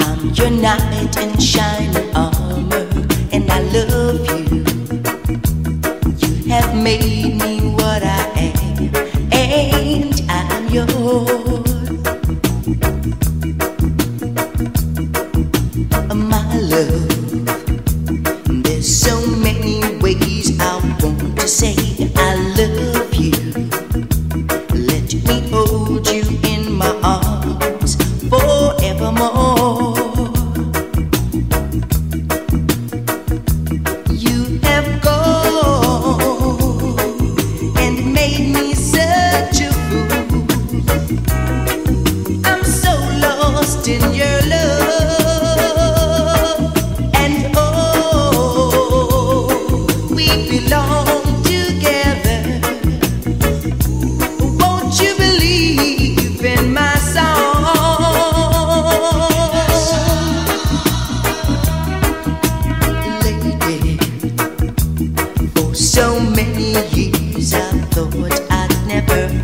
I'm your knight in shining armor And I love you. You have made me what I am And I'm yours. My love There's so many ways I want to say I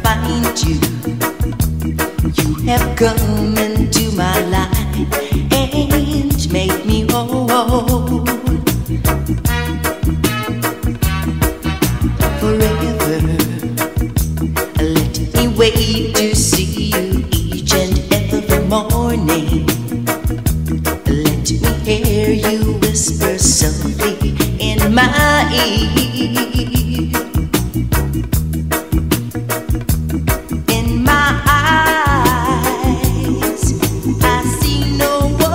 find you. You have come know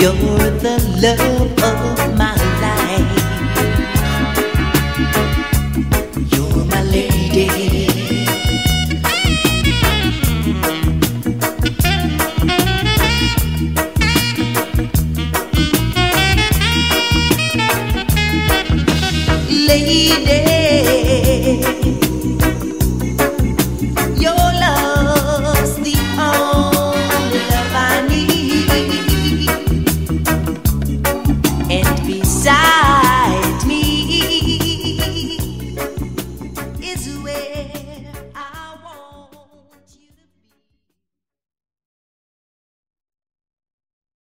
You're the love of my life.